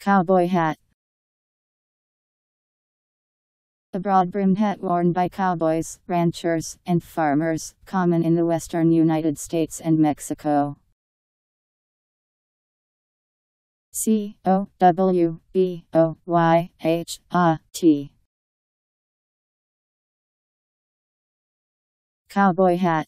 Cowboy hat. A broad brimmed hat worn by cowboys, ranchers, and farmers, common in the western United States and Mexico. C O W B O Y H A T Cowboy hat